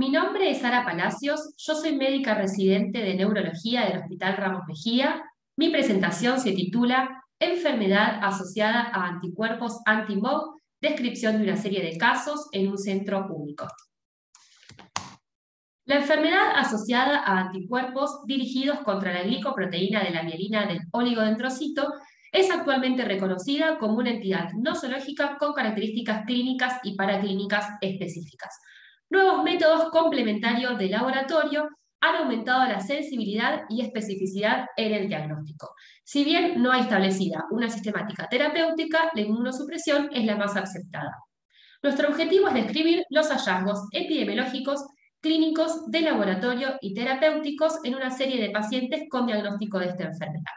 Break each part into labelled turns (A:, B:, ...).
A: Mi nombre es Sara Palacios, yo soy médica residente de neurología del Hospital Ramos Mejía. Mi presentación se titula Enfermedad asociada a anticuerpos anti-MOG, descripción de una serie de casos en un centro público. La enfermedad asociada a anticuerpos dirigidos contra la glicoproteína de la mielina del oligodendrocito es actualmente reconocida como una entidad nosológica con características clínicas y paraclínicas específicas. Nuevos métodos complementarios de laboratorio han aumentado la sensibilidad y especificidad en el diagnóstico. Si bien no hay establecida una sistemática terapéutica, la inmunosupresión es la más aceptada. Nuestro objetivo es describir los hallazgos epidemiológicos, clínicos, de laboratorio y terapéuticos en una serie de pacientes con diagnóstico de esta enfermedad.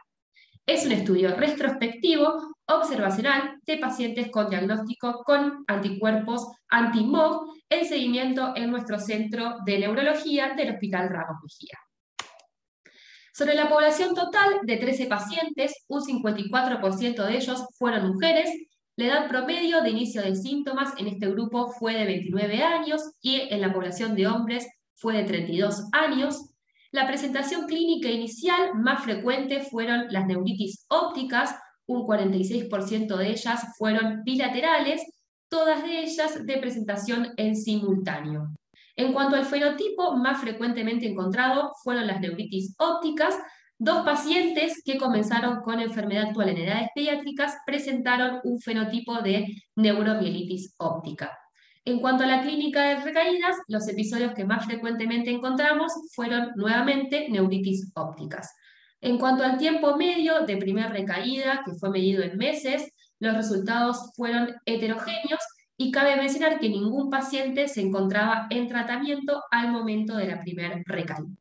A: Es un estudio retrospectivo observacional de pacientes con diagnóstico con anticuerpos anti-MOG en seguimiento en nuestro centro de neurología del Hospital Ramos Mejía. Sobre la población total de 13 pacientes, un 54% de ellos fueron mujeres. La edad promedio de inicio de síntomas en este grupo fue de 29 años y en la población de hombres fue de 32 años. La presentación clínica inicial más frecuente fueron las neuritis ópticas, un 46% de ellas fueron bilaterales, todas de ellas de presentación en simultáneo. En cuanto al fenotipo más frecuentemente encontrado fueron las neuritis ópticas, Dos pacientes que comenzaron con enfermedad actual en edades pediátricas presentaron un fenotipo de neuromielitis óptica. En cuanto a la clínica de recaídas, los episodios que más frecuentemente encontramos fueron nuevamente neuritis ópticas. En cuanto al tiempo medio de primera recaída, que fue medido en meses, los resultados fueron heterogéneos y cabe mencionar que ningún paciente se encontraba en tratamiento al momento de la primera recaída.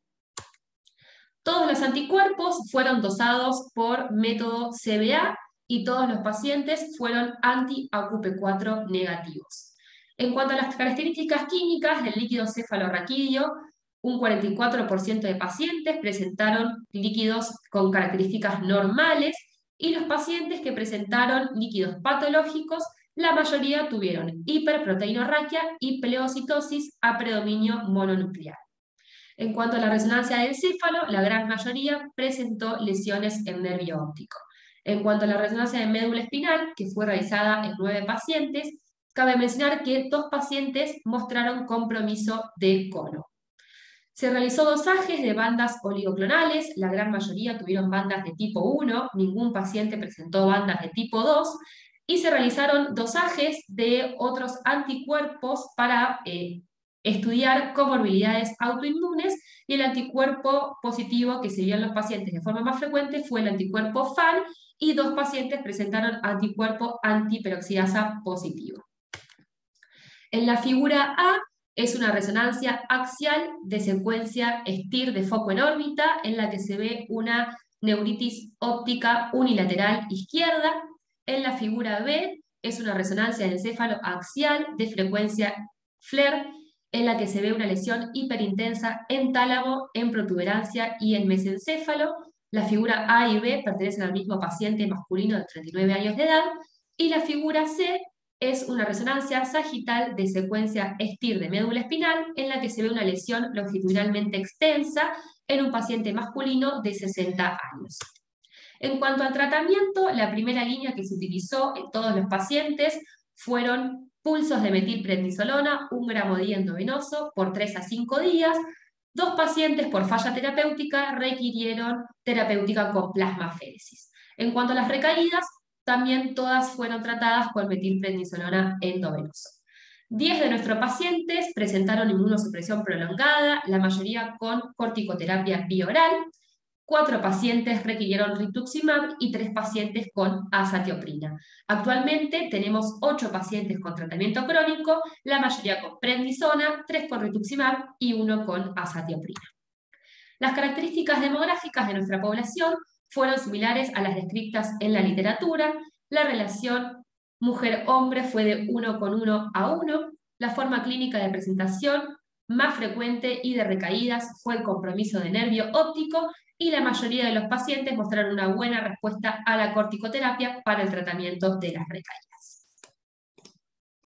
A: Todos los anticuerpos fueron dosados por método CBA y todos los pacientes fueron anti-AQP4 negativos. En cuanto a las características químicas del líquido cefalorraquídeo, un 44% de pacientes presentaron líquidos con características normales y los pacientes que presentaron líquidos patológicos, la mayoría tuvieron hiperproteinorraquia y pleocitosis a predominio mononuclear. En cuanto a la resonancia del céfalo, la gran mayoría presentó lesiones en nervio óptico. En cuanto a la resonancia de médula espinal, que fue realizada en nueve pacientes, Cabe mencionar que dos pacientes mostraron compromiso de cono. Se realizó dosajes de bandas oligoclonales, la gran mayoría tuvieron bandas de tipo 1, ningún paciente presentó bandas de tipo 2, y se realizaron dosajes de otros anticuerpos para eh, estudiar comorbilidades autoinmunes y el anticuerpo positivo que se vio en los pacientes de forma más frecuente fue el anticuerpo FAN y dos pacientes presentaron anticuerpo antiperoxidasa positivo. En la figura A es una resonancia axial de secuencia STIR de foco en órbita, en la que se ve una neuritis óptica unilateral izquierda. En la figura B es una resonancia de encéfalo axial de frecuencia FLAIR, en la que se ve una lesión hiperintensa en tálamo, en protuberancia y en mesencéfalo. La figura A y B pertenecen al mismo paciente masculino de 39 años de edad. Y la figura C es una resonancia sagital de secuencia STIR de médula espinal en la que se ve una lesión longitudinalmente extensa en un paciente masculino de 60 años. En cuanto al tratamiento, la primera línea que se utilizó en todos los pacientes fueron pulsos de metilprednisolona, un gramo de endovenoso por 3 a 5 días. Dos pacientes por falla terapéutica requirieron terapéutica con plasmaféresis. En cuanto a las recaídas, también todas fueron tratadas con metilprednisolona endovenoso. Diez de nuestros pacientes presentaron inmunosupresión prolongada, la mayoría con corticoterapia bioral. Cuatro pacientes requirieron rituximab y tres pacientes con azatioprina. Actualmente tenemos ocho pacientes con tratamiento crónico, la mayoría con prednisona, tres con rituximab y uno con azatioprina. Las características demográficas de nuestra población fueron similares a las descritas en la literatura. La relación mujer-hombre fue de 1 con 1 a 1. La forma clínica de presentación más frecuente y de recaídas fue el compromiso de nervio óptico y la mayoría de los pacientes mostraron una buena respuesta a la corticoterapia para el tratamiento de las recaídas.